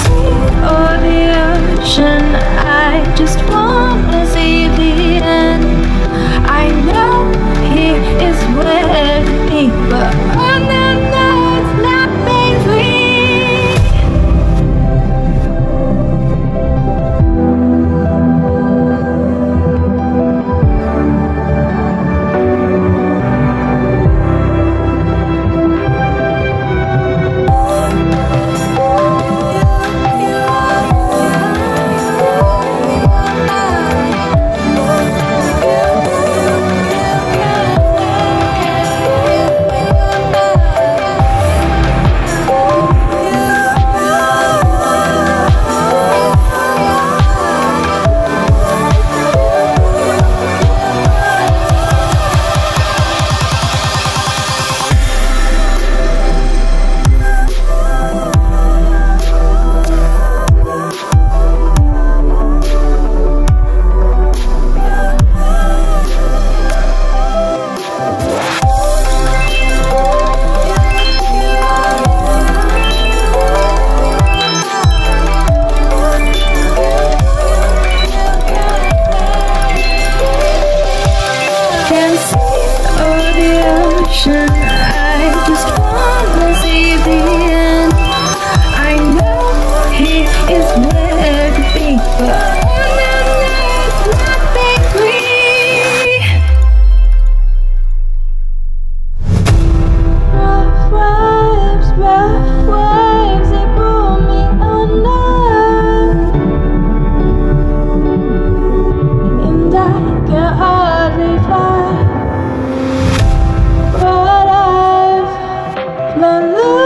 sea or the ocean. I just want. shit. my love.